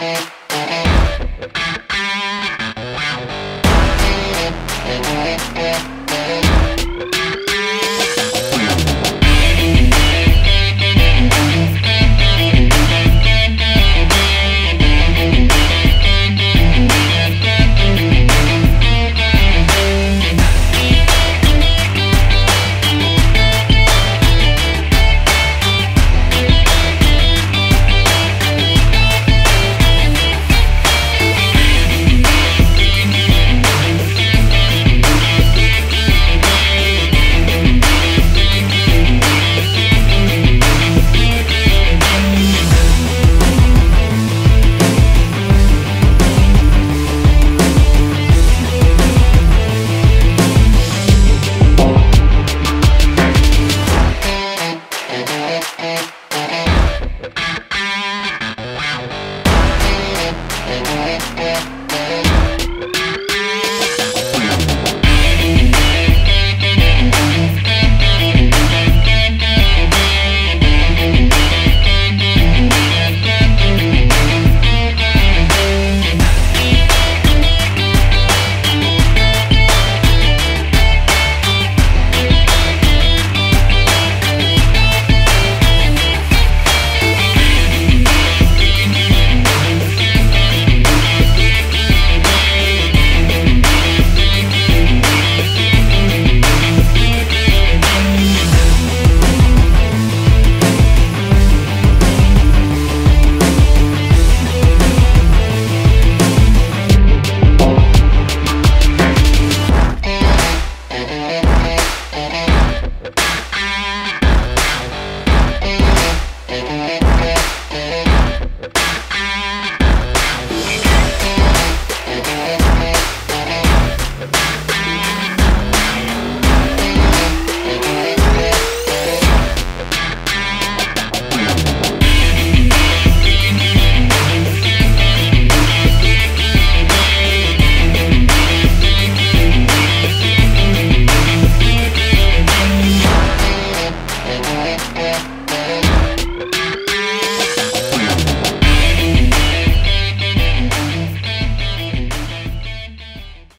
We'll. Yeah.